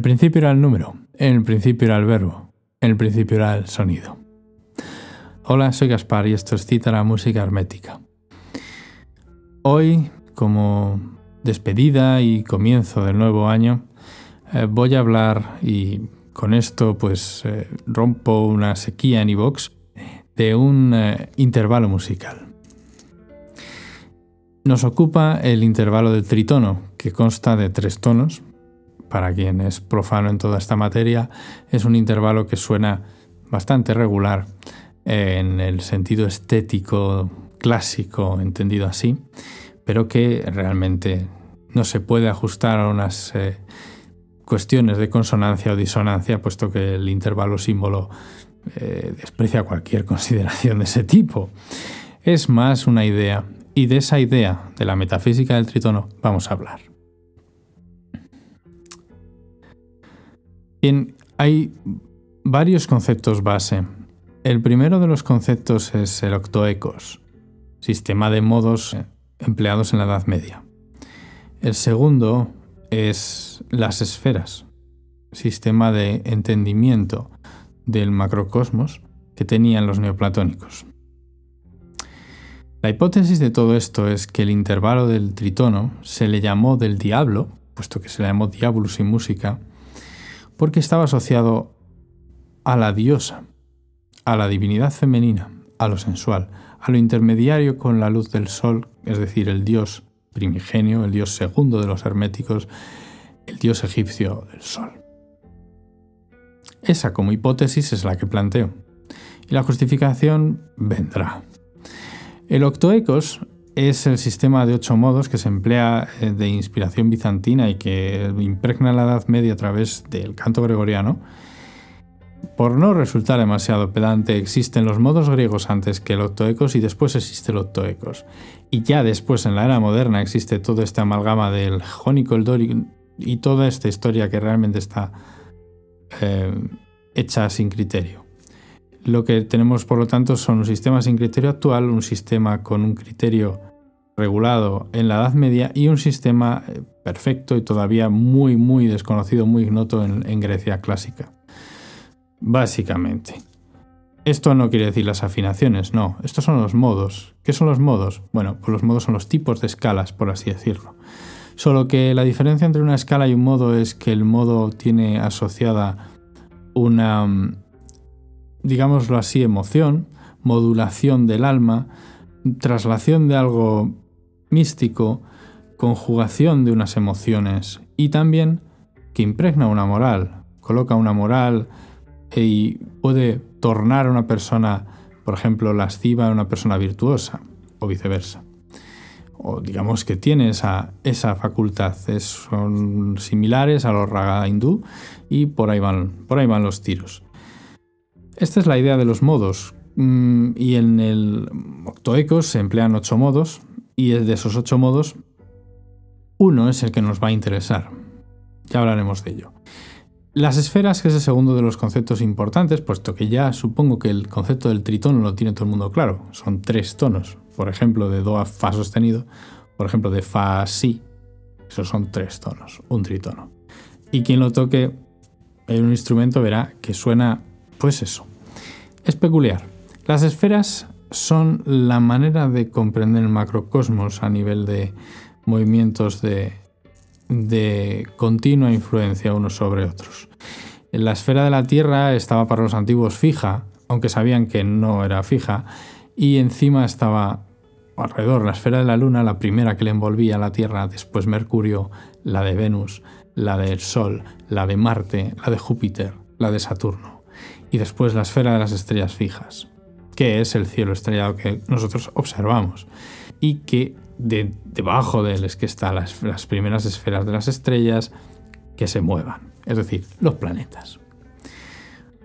El principio era el número, en el principio era el verbo, en el principio era el sonido. Hola, soy Gaspar y esto es Cita la Música Hermética. Hoy, como despedida y comienzo del nuevo año, eh, voy a hablar y con esto pues eh, rompo una sequía en iVox de un eh, intervalo musical. Nos ocupa el intervalo del tritono, que consta de tres tonos. Para quien es profano en toda esta materia, es un intervalo que suena bastante regular en el sentido estético clásico, entendido así, pero que realmente no se puede ajustar a unas eh, cuestiones de consonancia o disonancia, puesto que el intervalo símbolo eh, desprecia cualquier consideración de ese tipo. Es más una idea y de esa idea de la metafísica del tritono vamos a hablar. Bien, hay varios conceptos base. El primero de los conceptos es el octoecos, sistema de modos empleados en la Edad Media. El segundo es las esferas, sistema de entendimiento del macrocosmos que tenían los neoplatónicos. La hipótesis de todo esto es que el intervalo del tritono se le llamó del diablo, puesto que se le llamó diabolus y música, porque estaba asociado a la diosa, a la divinidad femenina, a lo sensual, a lo intermediario con la luz del sol, es decir, el dios primigenio, el dios segundo de los herméticos, el dios egipcio del sol. Esa como hipótesis es la que planteo. Y la justificación vendrá. El octoecos es el sistema de ocho modos que se emplea eh, de inspiración bizantina y que impregna la Edad Media a través del canto gregoriano. Por no resultar demasiado pedante, existen los modos griegos antes que el octoecos y después existe el octoecos. Y ya después, en la era moderna, existe todo este amalgama del jónico, el dórico y toda esta historia que realmente está eh, hecha sin criterio. Lo que tenemos, por lo tanto, son un sistema sin criterio actual, un sistema con un criterio regulado en la Edad Media y un sistema eh, perfecto y todavía muy, muy desconocido, muy ignoto en, Grecia clásica. Básicamente. Esto no quiere decir las afinaciones, no. Estos son los modos. ¿Qué son los modos? Bueno, pues los modos son los tipos de escalas, por así decirlo. Solo que la diferencia entre una escala y un modo es que el modo tiene asociada una mm, digámoslo así, emoción, modulación del alma, traslación de algo místico, conjugación de unas emociones y también que impregna una moral, coloca una moral y puede tornar a una persona, por ejemplo, lasciva a una persona virtuosa o viceversa. O digamos que tiene esa, esa facultad, son similares a los raga hindú y por ahí van, por ahí van los tiros. Esta es la idea de los modos. Mm, y en el Octoecos se emplean ocho modos y de esos ocho modos, uno es el que nos va a interesar. Ya hablaremos de ello. Las esferas, que es el segundo de los conceptos importantes, puesto que ya supongo que el concepto del tritono lo tiene todo el mundo claro. Son tres tonos, por ejemplo, de Do a Fa sostenido, por ejemplo, de Fa a Si. Esos son tres tonos, un tritono. Y quien lo toque en un instrumento verá que suena, pues eso, es peculiar. Las esferas son la manera de comprender el macrocosmos a nivel de movimientos de, de continua influencia unos sobre otros. La esfera de la Tierra estaba para los antiguos fija, aunque sabían que no era fija, y encima estaba alrededor la esfera de la Luna, la primera que le envolvía a la Tierra, después Mercurio, la de Venus, la del Sol, la de Marte, la de Júpiter, la de Saturno y después la esfera de las estrellas fijas, que es el cielo estrellado que nosotros observamos y que debajo de él es que están las, las primeras esferas de las estrellas que se muevan, es decir, los planetas.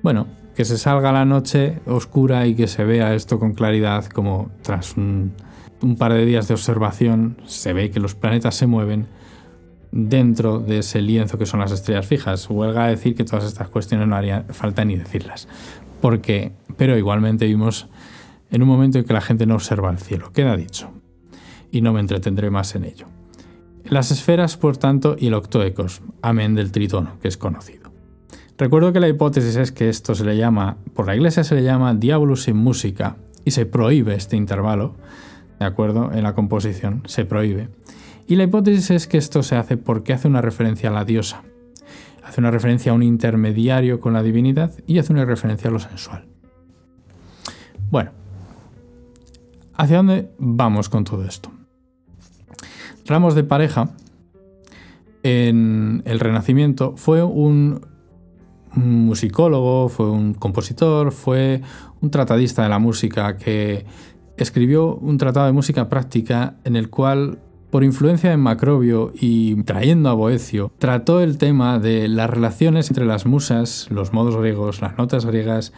Bueno, que se salga la noche oscura y que se vea esto con claridad, como tras un, par de días de observación se ve que los planetas se mueven dentro de ese lienzo que son las estrellas fijas. Huelga a decir que todas estas cuestiones no haría falta ni decirlas. Porque, pero igualmente vimos en un momento en que la gente no observa el cielo. Queda dicho. Y no me entretendré más en ello. Las esferas, por tanto, y el octoecos, amén del tritono, que es conocido. Recuerdo que la hipótesis es que esto se le llama, por la iglesia se le llama diabolus in música, y se prohíbe este intervalo, ¿de acuerdo? En la composición, se prohíbe. Y la hipótesis es que esto se hace porque hace una referencia a la diosa, hace una referencia a un intermediario con la divinidad y hace una referencia a lo sensual. Bueno, ¿hacia dónde vamos con todo esto? Ramos de pareja en el Renacimiento fue un musicólogo, fue un compositor, fue un tratadista de la música que escribió un tratado de música práctica en el cual por influencia de Macrobio y trayendo a Boecio, trató el tema de las relaciones entre las musas, los modos griegos, las notas griegas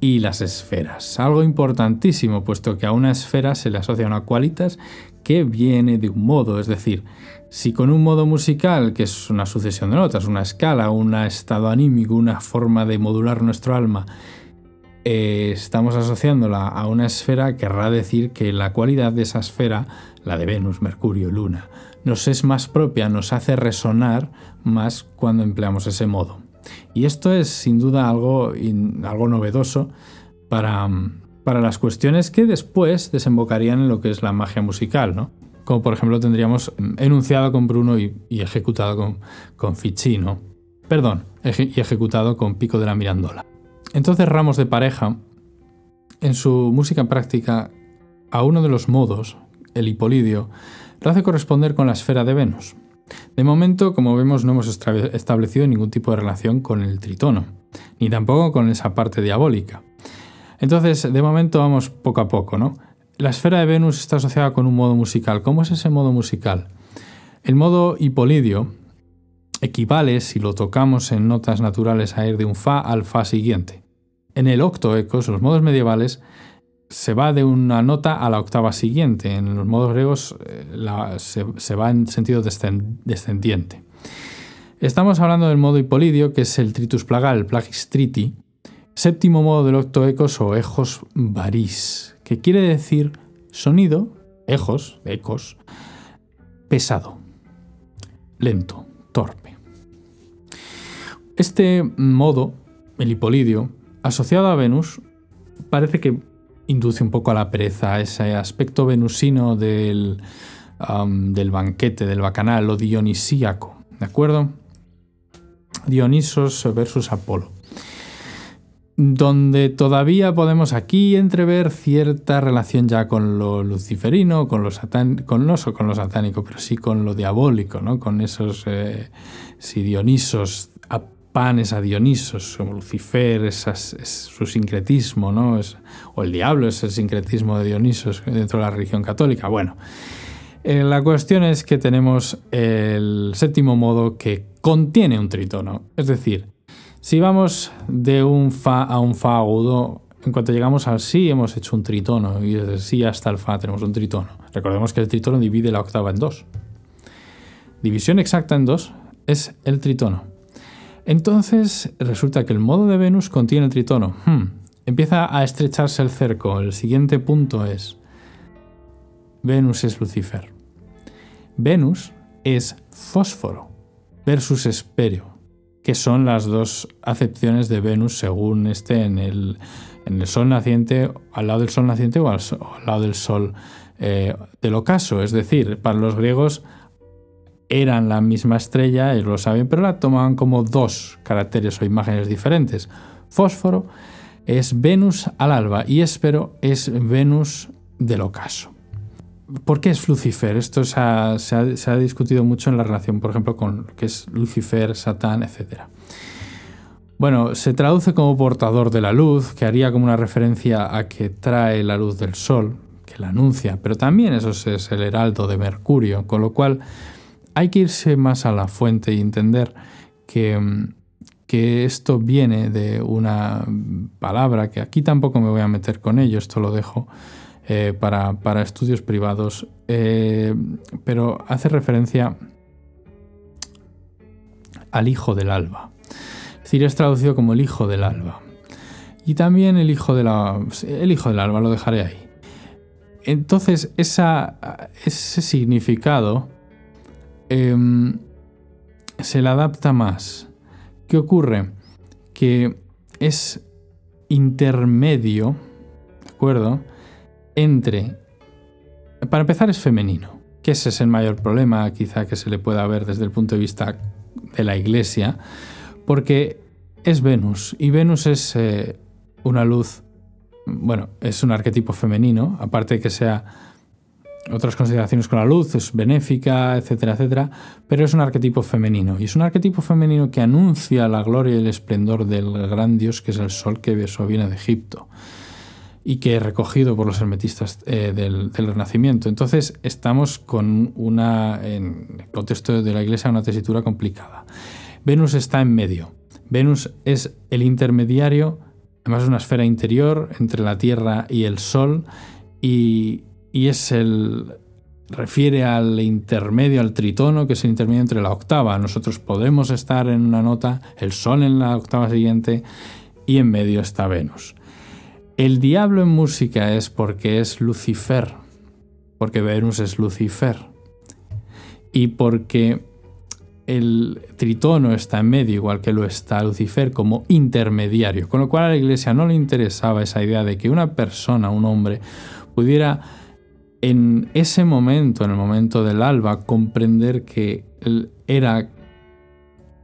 y las esferas. Algo importantísimo, puesto que a una esfera se le asocia una qualitas que viene de un modo, es decir, si con un modo musical, que es una sucesión de notas, una escala, un estado anímico, una forma de modular nuestro alma, eh, estamos asociándola a una esfera, querrá decir que la cualidad de esa esfera, la de Venus, Mercurio, Luna, nos es más propia, nos hace resonar más cuando empleamos ese modo. Y esto es sin duda algo, algo novedoso para, para las cuestiones que después desembocarían en lo que es la magia musical, ¿no? Como por ejemplo tendríamos enunciado con Bruno y, ejecutado con, con. Perdón, y ejecutado con Pico de la Mirandola. Entonces Ramos de Pareja, en su música práctica, a uno de los modos, el hipolidio, lo hace corresponder con la esfera de Venus. De momento, como vemos, no hemos establecido ningún tipo de relación con el tritono, ni tampoco con esa parte diabólica. Entonces, de momento vamos poco a poco, ¿no? La esfera de Venus está asociada con un modo musical. ¿Cómo es ese modo musical? El modo hipolidio equivale, si lo tocamos en notas naturales, a ir de un Fa al Fa siguiente. En el octoecos, los modos medievales, se va de una nota a la octava siguiente. En los modos griegos eh, se, va en sentido descendiente. Estamos hablando del modo hipolidio, que es el tritus plagal, plagis triti, séptimo modo del octoecos o ejos varis, que quiere decir sonido, ejos, ecos, pesado, lento, torpe. Este modo, el hipolidio, asociado a Venus, parece que induce un poco a la pereza, ese aspecto venusino del, del banquete, del bacanal, lo dionisíaco, ¿de acuerdo? Dionisos versus Apolo. Donde todavía podemos aquí entrever cierta relación ya con lo luciferino, con lo satánico, con, no con lo satánico, pero sí con lo diabólico, ¿no? Con esos eh, si Dionisos panes a Dionisos, como Lucifer, es, su sincretismo, ¿no? o el diablo es el sincretismo de Dionisos dentro de la religión católica. Bueno, eh, la cuestión es que tenemos el séptimo modo que contiene un tritono. Es decir, si vamos de un Fa a un Fa agudo, en cuanto llegamos al Si hemos hecho un tritono y desde el Si hasta el Fa tenemos un tritono. Recordemos que el tritono divide la octava en dos. División exacta en dos es el tritono. Entonces resulta que el modo de Venus contiene el tritono. Hmm. Empieza a estrecharse el cerco. El siguiente punto es Venus es Lucifer. Venus es fósforo versus espéreo, que son las dos acepciones de Venus según esté en el, sol naciente, al lado del sol naciente o al, lado del sol eh, del ocaso. Es decir, para los griegos eran la misma estrella, ellos lo saben, pero la tomaban como dos caracteres o imágenes diferentes. Fósforo es Venus al alba y Espero es Venus del ocaso. ¿Por qué es Lucifer? Esto se ha, discutido mucho en la relación, por ejemplo, con lo que es Lucifer, Satán, etc. Bueno, se traduce como portador de la luz, que haría como una referencia a que trae la luz del sol, que la anuncia, pero también eso es el heraldo de Mercurio, con lo cual hay que irse más a la fuente y entender que, que esto viene de una palabra que aquí tampoco me voy a meter con ello, esto lo dejo eh, para, estudios privados, eh, pero hace referencia al hijo del alba. Es decir, es traducido como el hijo del alba. Y también el hijo, de la, el hijo del alba, lo dejaré ahí. Entonces, ese significado em, se le adapta más. ¿Qué ocurre? Que es intermedio, ¿de acuerdo? Entre... Para empezar es femenino, que ese es el mayor problema quizá que se le pueda ver desde el punto de vista de la iglesia, porque es Venus y Venus es eh, una luz, bueno, es un arquetipo femenino, aparte de que sea otras consideraciones con la luz, es benéfica, etcétera, etcétera, pero es un arquetipo femenino. Y es un arquetipo femenino que anuncia la gloria y el esplendor del gran dios que es el sol que viene de Egipto y que es recogido por los hermetistas eh, del, Renacimiento. Entonces estamos con una, en el contexto de la Iglesia, una tesitura complicada. Venus está en medio. Venus es el intermediario, además es una esfera interior entre la Tierra y el Sol y, y es el refiere al intermedio, al tritono, que es el intermedio entre la octava. Nosotros podemos estar en una nota, el Sol en la octava siguiente y en medio está Venus. El diablo en música es porque es Lucifer, porque Venus es Lucifer. Y porque el tritono está en medio, igual que lo está Lucifer, como intermediario. Con lo cual a la iglesia no le interesaba esa idea de que una persona, un hombre, pudiera en ese momento, en el momento del alba, comprender que él era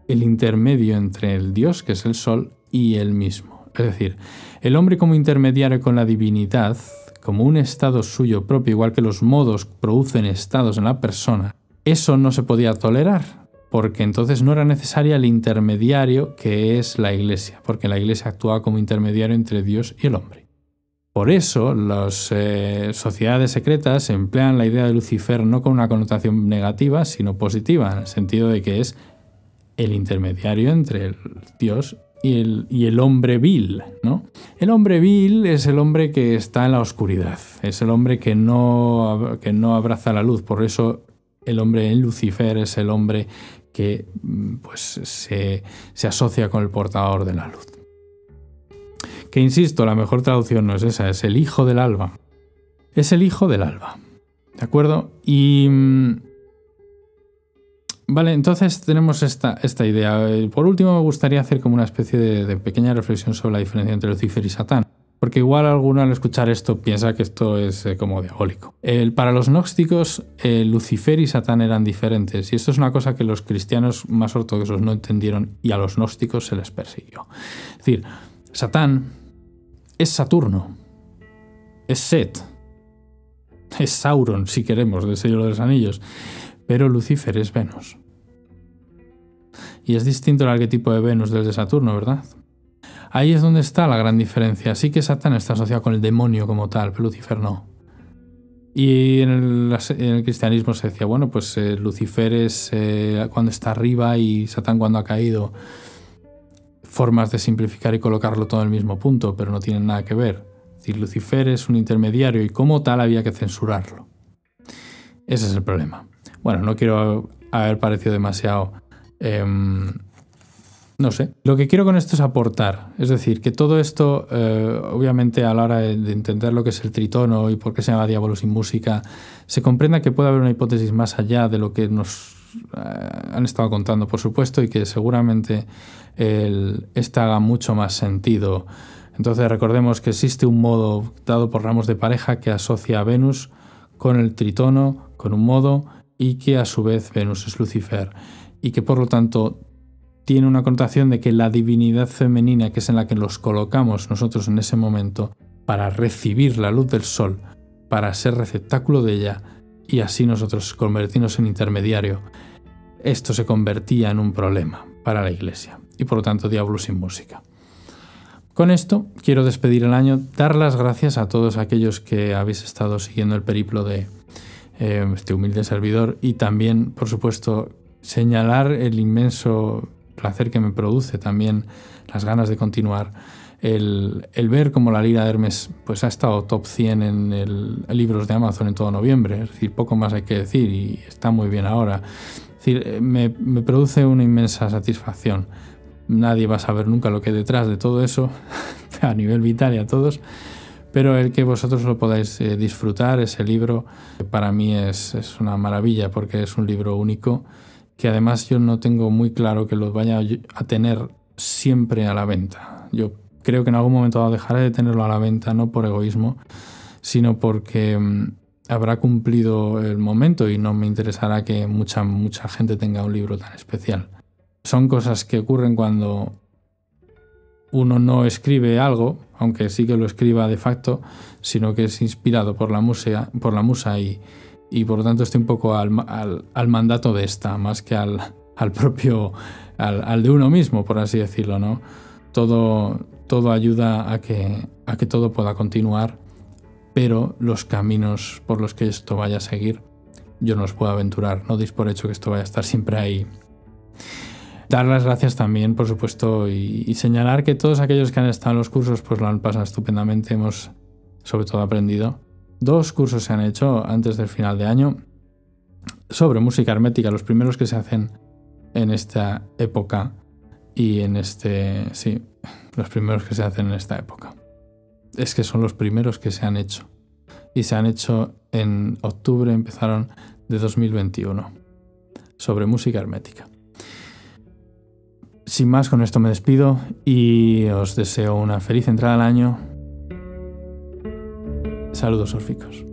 el intermedio entre el Dios, que es el Sol, y él mismo. Es decir, el hombre como intermediario con la divinidad, como un estado suyo propio, igual que los modos producen estados en la persona, eso no se podía tolerar, porque entonces no era necesaria el intermediario que es la iglesia, porque la iglesia actúa como intermediario entre Dios y el hombre. Por eso las eh, sociedades secretas emplean la idea de Lucifer no con una connotación negativa, sino positiva, en el sentido de que es el intermediario entre el Dios y el, y el, hombre vil, ¿no? El hombre vil es el hombre que está en la oscuridad, es el hombre que no, que no abraza la luz, por eso el hombre en Lucifer es el hombre que mm, pues, se, se asocia con el portador de la luz. Que insisto, la mejor traducción no es esa, es el hijo del alba. Es el hijo del alba. ¿De acuerdo? Y mm, Vale, entonces tenemos esta, esta idea. Eh, por último, me gustaría hacer como una especie de, pequeña reflexión sobre la diferencia entre Lucifer y Satán. Porque igual alguno al escuchar esto piensa que esto es eh, como diabólico. para los gnósticos, eh, Lucifer y Satán eran diferentes. Y esto es una cosa que los cristianos más ortodoxos no entendieron y a los gnósticos se les persiguió. Es decir, Satán es Saturno, es Set, es Sauron, si queremos, del Señor de los Anillos. Pero Lucifer es Venus. Y es distinto el arquetipo de Venus del de Saturno, ¿verdad? Ahí es donde está la gran diferencia. Sí que Satán está asociado con el demonio como tal, pero Lucifer no. Y en el, cristianismo se decía, bueno, pues eh, Lucifer es eh, cuando está arriba y Satán cuando ha caído. Formas de simplificar y colocarlo todo en el mismo punto, pero no tienen nada que ver. Es decir, Lucifer es un intermediario y como tal había que censurarlo. Ese es el problema. Bueno, no quiero haber parecido demasiado... Em, no sé. Lo que quiero con esto es aportar. Es decir, que todo esto, eh, obviamente, a la hora de, entender lo que es el tritono y por qué se llama Diablo sin música, se comprenda que puede haber una hipótesis más allá de lo que nos han estado contando, por supuesto, y que seguramente esta haga mucho más sentido. Entonces, recordemos que existe un modo dado por ramos de pareja que asocia a Venus con el tritono, con un modo y que a su vez Venus es Lucifer y que por lo tanto tiene una connotación de que la divinidad femenina, que es en la que los colocamos nosotros en ese momento, para recibir la luz del sol, para ser receptáculo de ella y así nosotros convertirnos en intermediario, esto se convertía en un problema para la iglesia y por lo tanto diablo sin música. Con esto quiero despedir el año, dar las gracias a todos aquellos que habéis estado siguiendo el periplo de, eh, este humilde servidor, y también, por supuesto, señalar el inmenso placer que me produce también las ganas de continuar. El, ver como la Lira de Hermes pues, ha estado top 100 en el, libros de Amazon en todo noviembre, es decir, poco más hay que decir y está muy bien ahora. Es decir, eh, me, me produce una inmensa satisfacción. Nadie va a saber nunca lo que hay detrás de todo eso, a nivel vital y a todos, pero el que vosotros lo podáis eh, disfrutar, ese libro, para mí es, es, una maravilla porque es un libro único que además yo no tengo muy claro que lo vaya a tener siempre a la venta. Yo creo que en algún momento dejaré de tenerlo a la venta, no por egoísmo, sino porque mm, habrá cumplido el momento y no me interesará que mucha, mucha gente tenga un libro tan especial. Son cosas que ocurren cuando uno no escribe algo, aunque sí que lo escriba de facto, sino que es inspirado por la, musa, por la musa y, y por lo tanto estoy un poco al, al, mandato de esta, más que al, al propio, al, al, de uno mismo, por así decirlo, ¿no? Todo, todo ayuda a que, a que todo pueda continuar, pero los caminos por los que esto vaya a seguir, yo no os puedo aventurar, no deis por hecho que esto vaya a estar siempre ahí. Dar las gracias también, por supuesto, y, señalar que todos aquellos que han estado en los cursos pues lo han pasado estupendamente, hemos sobre todo aprendido. Dos cursos se han hecho antes del final de año sobre música hermética, los primeros que se hacen en esta época y en este, sí, los primeros que se hacen en esta época. Es que son los primeros que se han hecho. Y se han hecho en octubre, empezaron de 2021, sobre música hermética. Sin más, con esto me despido y os deseo una feliz entrada al año. Saludos orficos.